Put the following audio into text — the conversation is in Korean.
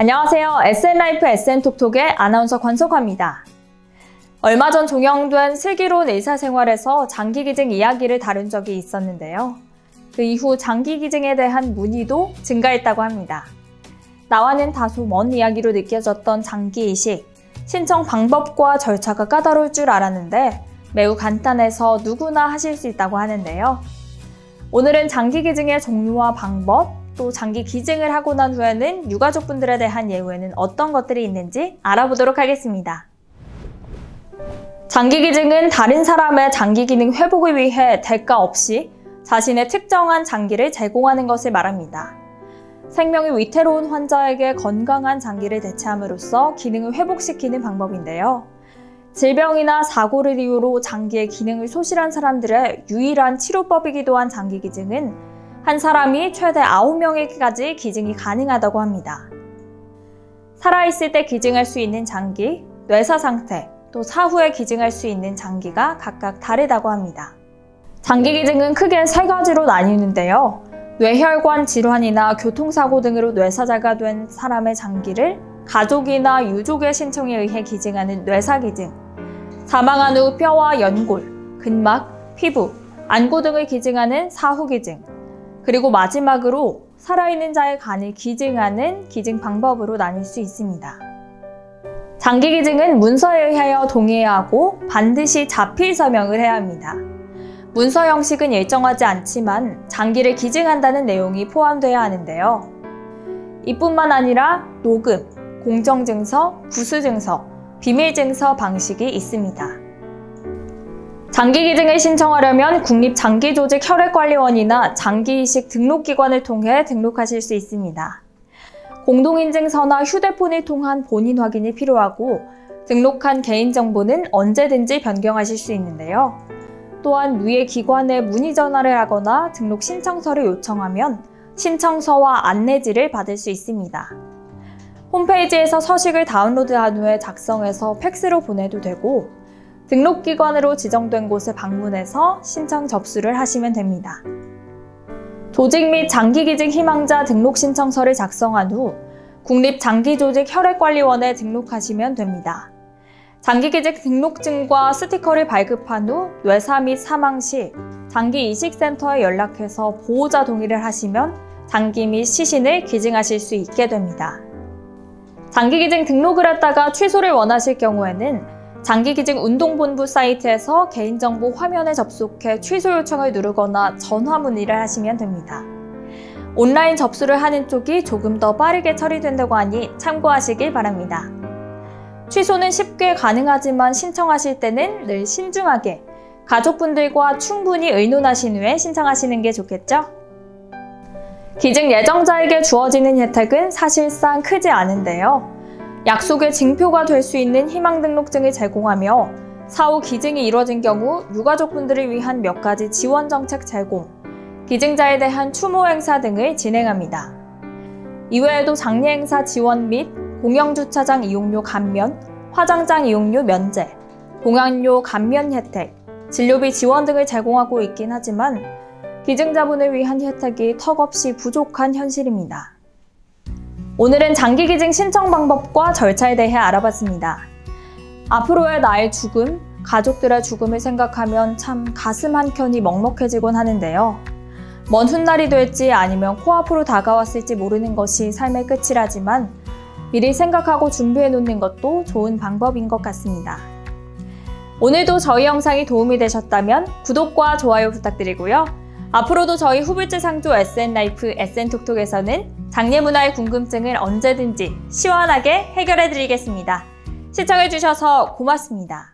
안녕하세요. SN라이프 SN톡톡의 아나운서 권석화입니다. 얼마 전 종영된 슬기로운 의사생활에서 장기기증 이야기를 다룬 적이 있었는데요. 그 이후 장기기증에 대한 문의도 증가했다고 합니다. 나와는 다소 먼 이야기로 느껴졌던 장기이식, 신청 방법과 절차가 까다로울 줄 알았는데 매우 간단해서 누구나 하실 수 있다고 하는데요. 오늘은 장기기증의 종류와 방법, 또 장기 기증을 하고 난 후에는 유가족분들에 대한 예우에는 어떤 것들이 있는지 알아보도록 하겠습니다. 장기 기증은 다른 사람의 장기 기능 회복을 위해 대가 없이 자신의 특정한 장기를 제공하는 것을 말합니다. 생명이 위태로운 환자에게 건강한 장기를 대체함으로써 기능을 회복시키는 방법인데요. 질병이나 사고를 이유로 장기의 기능을 소실한 사람들의 유일한 치료법이기도 한 장기 기증은 한 사람이 최대 9명에게까지 기증이 가능하다고 합니다. 살아있을 때 기증할 수 있는 장기, 뇌사 상태, 또 사후에 기증할 수 있는 장기가 각각 다르다고 합니다. 장기 기증은 크게 세 가지로 나뉘는데요. 뇌혈관 질환이나 교통사고 등으로 뇌사자가 된 사람의 장기를 가족이나 유족의 신청에 의해 기증하는 뇌사기증, 사망한 후 뼈와 연골, 근막, 피부, 안구 등을 기증하는 사후기증, 그리고 마지막으로 살아있는 자의 간을 기증하는 기증 방법으로 나뉠 수 있습니다. 장기 기증은 문서에 의하여 동의해야 하고 반드시 자필 서명을 해야 합니다. 문서 형식은 일정하지 않지만 장기를 기증한다는 내용이 포함되어야 하는데요. 이뿐만 아니라 녹음, 공정증서, 부수증서, 비밀증서 방식이 있습니다. 장기 기증을 신청하려면 국립장기조직 혈액관리원이나 장기이식 등록기관을 통해 등록하실 수 있습니다. 공동인증서나 휴대폰을 통한 본인 확인이 필요하고 등록한 개인정보는 언제든지 변경하실 수 있는데요. 또한 위의 기관에 문의 전화를 하거나 등록 신청서를 요청하면 신청서와 안내지를 받을 수 있습니다. 홈페이지에서 서식을 다운로드한 후에 작성해서 팩스로 보내도 되고 등록기관으로 지정된 곳에 방문해서 신청 접수를 하시면 됩니다. 조직 및 장기기증 희망자 등록 신청서를 작성한 후 국립장기조직혈액관리원에 등록하시면 됩니다. 장기기증 등록증과 스티커를 발급한 후 뇌사 및 사망 시 장기이식센터에 연락해서 보호자 동의를 하시면 장기 및 시신을 기증하실 수 있게 됩니다. 장기기증 등록을 했다가 취소를 원하실 경우에는 장기기증 운동본부 사이트에서 개인정보 화면에 접속해 취소 요청을 누르거나 전화 문의를 하시면 됩니다. 온라인 접수를 하는 쪽이 조금 더 빠르게 처리된다고 하니 참고하시길 바랍니다. 취소는 쉽게 가능하지만 신청하실 때는 늘 신중하게 가족분들과 충분히 의논하신 후에 신청하시는 게 좋겠죠? 기증 예정자에게 주어지는 혜택은 사실상 크지 않은데요. 약속의 징표가 될 수 있는 희망 등록증을 제공하며 사후 기증이 이뤄진 경우 유가족분들을 위한 몇 가지 지원 정책 제공, 기증자에 대한 추모 행사 등을 진행합니다. 이외에도 장례 행사 지원 및 공영주차장 이용료 감면, 화장장 이용료 면제, 공항료 감면 혜택, 진료비 지원 등을 제공하고 있긴 하지만 기증자분을 위한 혜택이 턱없이 부족한 현실입니다. 오늘은 장기기증 신청 방법과 절차에 대해 알아봤습니다. 앞으로의 나의 죽음, 가족들의 죽음을 생각하면 참 가슴 한켠이 먹먹해지곤 하는데요. 먼 훗날이 될지 아니면 코앞으로 다가왔을지 모르는 것이 삶의 끝이라지만 미리 생각하고 준비해 놓는 것도 좋은 방법인 것 같습니다. 오늘도 저희 영상이 도움이 되셨다면 구독과 좋아요 부탁드리고요. 앞으로도 저희 후불제 상조 SN라이프 SN톡톡에서는 장례 문화의 궁금증을 언제든지 시원하게 해결해 드리겠습니다. 시청해 주셔서 고맙습니다.